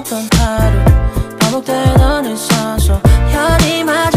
없던 하루 반복되던 일상속 현이 말